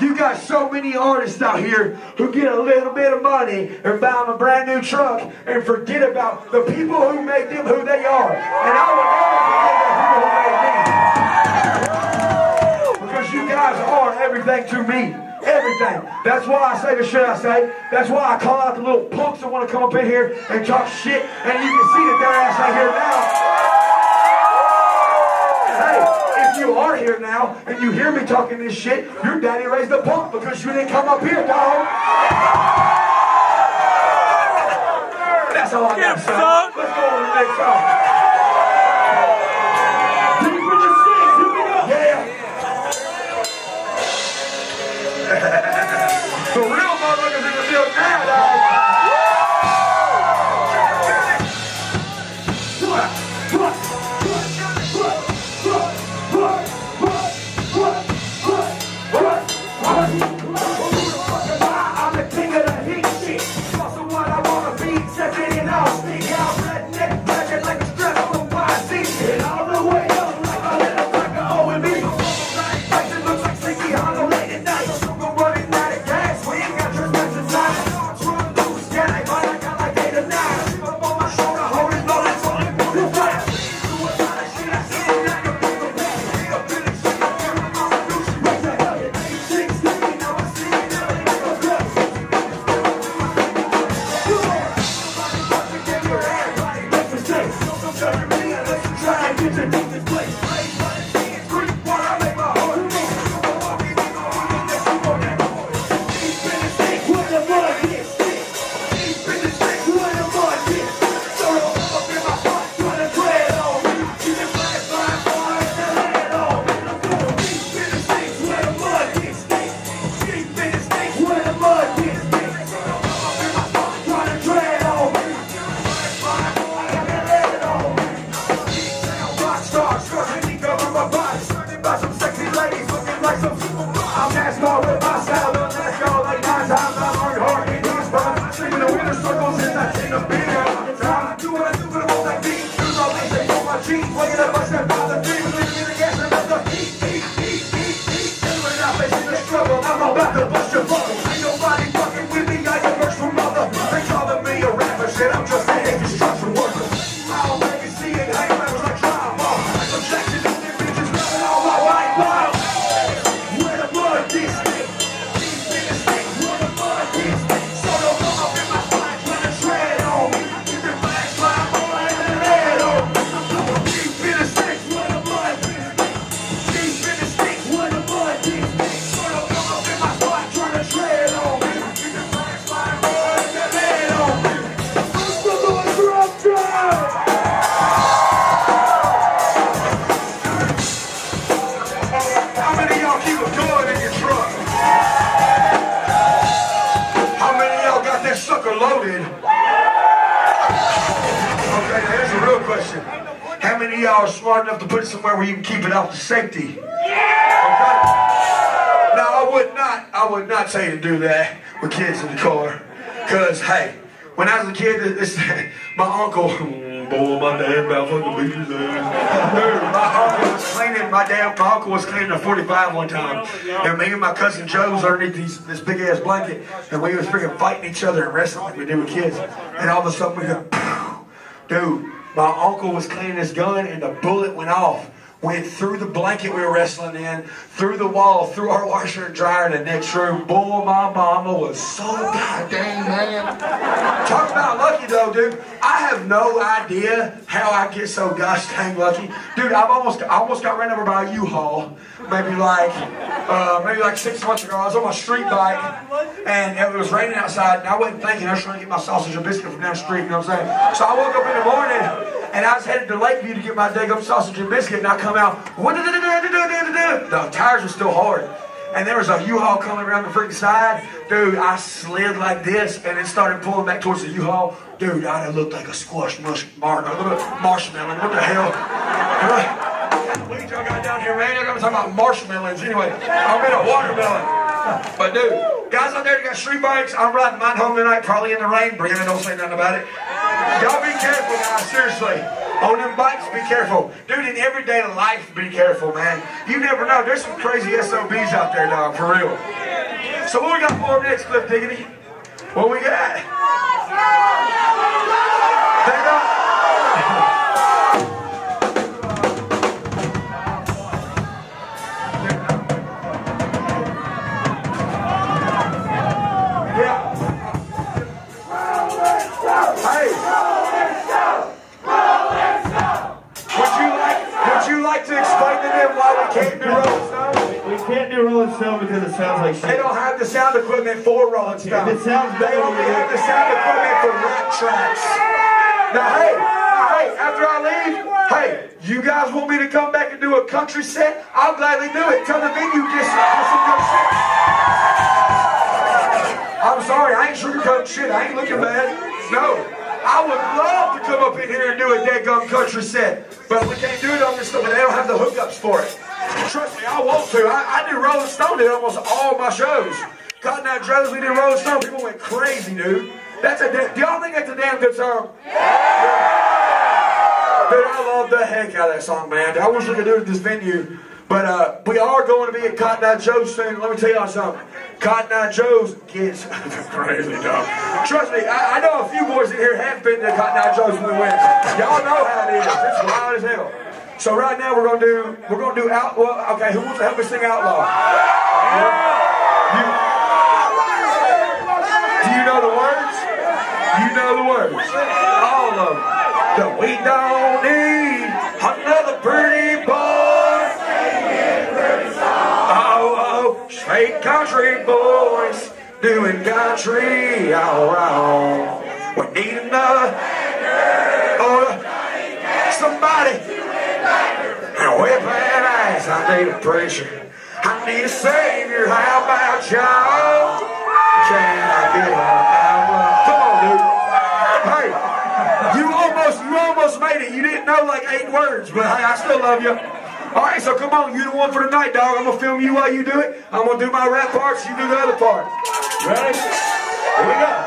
You got so many artists out here who get a little bit of money and buy them a brand new truck and forget about the people who made them who they are. And I will never forget the people who made me. Because you guys are everything to me. Everything. That's why I say the shit I say. That's why I call out the little punks that want to come up in here and talk shit. And you can see that their ass ain't here now. You are here now and you hear me talking this shit, your daddy raised a punk because you didn't come up here, dog. That's all I got say. Let's go on to the next song. Deep in the six, here we go. Yeah. The real motherfuckers in the field now, dog. I'm loaded? Okay, here's a real question. How many of y'all are smart enough to put it somewhere where you can keep it off the safety? Okay? Now I would not, I would not you to do that with kids in the car. Cause hey, when I was a kid, this, my uncle, boy, my about fucking beat his ass. Dude, my uncle was cleaning, my dad, my uncle was cleaning a 45 one time. And me and my cousin Joe was underneath these, this big ass blanket. And we was freaking fighting each other and wrestling like we do with kids. And all of a sudden we go, dude, my uncle was cleaning his gun and the bullet went off. Went through the blanket we were wrestling in, through the wall, through our washer and dryer in the next room. Boy, my mama was so goddamn mad. Talk about lucky though, dude. I have no idea how I get so gosh dang lucky. Dude, I've almost I almost got ran over by a U-Haul. Maybe like uh, maybe like six months ago. I was on my street bike and it was raining outside and I wasn't thinking I was trying to get my sausage and biscuit from down the street, you know what I'm saying? So I woke up in the morning and I was headed to Lakeview to get my daggum sausage and biscuit and I come out, the tires were still hard. And there was a U-Haul coming around the freaking side. Dude, I slid like this and it started pulling back towards the U-Haul. Dude, I looked like a squash mush, mar- marshmallow. What the hell? What y'all got down here, man? Y'all got to talk about marshmallows. Anyway, I'm in a watermelon. But dude, guys out there that got street bikes, I'm riding mine home tonight, probably in the rain. Brianna don't say nothing about it. Y'all be careful, guys. Seriously. On them bikes, be careful. Dude, in everyday life, be careful, man. You never know. There's some crazy SOBs out there, dog, for real. So what we got for next, Cliff Diggity? What we got? They got- because it sounds like They don't have the sound equipment for Rolling Stone. If it sounds they only have the sound equipment for rap tracks. Now hey, now hey, after I leave, hey, you guys want me to come back and do a country set? I'll gladly do it. Tell the venue just, some good shit. I'm sorry, I ain't sugarcoating shit. I ain't looking bad. No. I would love to come up in here and do a dead gum country set, but we can't do it on this stuff, they don't have the hookups for it. Trust me, I want to. I, I did Rolling Stone at almost all my shows. Cotton Eye Joe's, we did Rolling Stone. People went crazy, dude. That's a do y'all think that's a damn good song? Yeah. Dude, I love the heck out of that song, man. I wish we could do it at this venue. But uh, we are going to be at Cotton Eye Joe's soon. Let me tell y'all something. Cotton Eye Joe's gets crazy, dog. Trust me, I, I know a few boys in here have been to Cotton Eye Joe's when we went. Y'all know how it is. It's wild as hell. So right now we're gonna do we're gonna do out. Well, okay, who wants to help me sing Outlaw? You- do you know the words? You know the words. All of them. That we don't need another pretty boy. Oh, oh, straight country boys doing country all wrong. We need another, oh, somebody. Whip that ass, I need a preacher. I need a savior, how about y'all? Can I get a Come on, dude. Hey, you almost, you almost made it. You didn't know like eight words, but hey, I still love you. All right, so come on, you the one for tonight, dog. I'm gonna film you while you do it. I'm gonna do my rap parts, you do the other part. Ready? Here we go.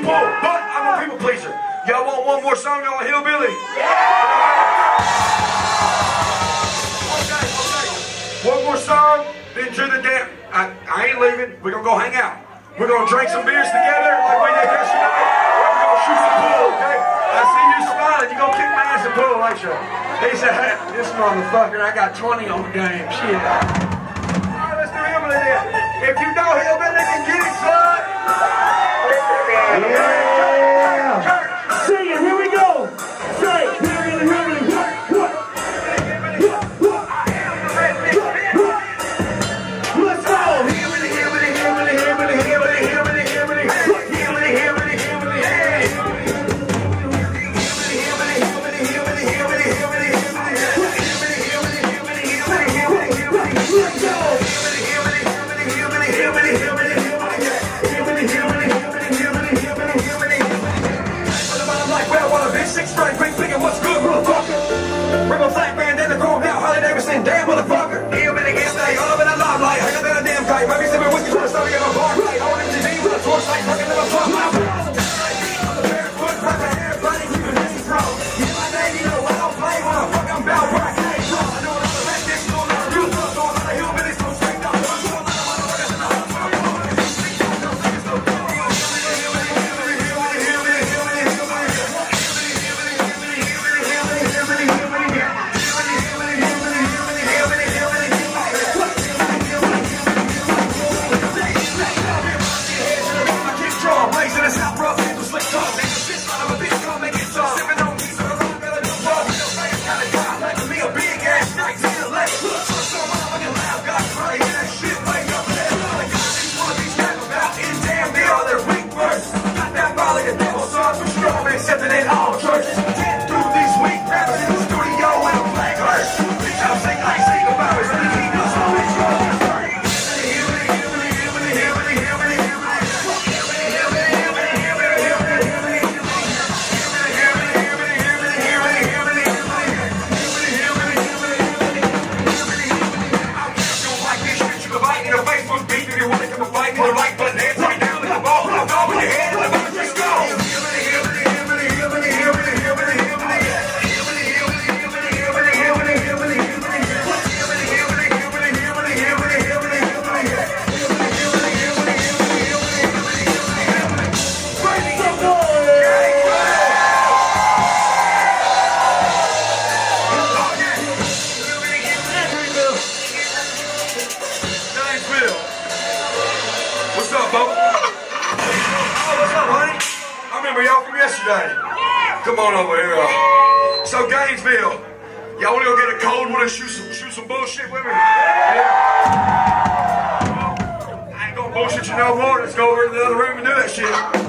To pool, but I'm a people pleaser. Y'all want one more song on Hillbilly? Okay, okay. One more song, then to the damn. I, I ain't leaving. We're gonna go hang out. We're gonna drink some beers together like we did yesterday. We're gonna shoot some pool, okay? I see you smiling. You gonna kick my ass in pool, ain't you? He said, hey, this motherfucker, I got 20 on the game. Shit. All right, let's do Hillbilly then. If you know Hillbilly, can get it, son. Y'all. Come on over here. So Gainesville, y'all want to go get a cold one and shoot some shoot some bullshit with me? Yeah. I ain't gonna bullshit you no more. Let's go over to the other room and do that shit.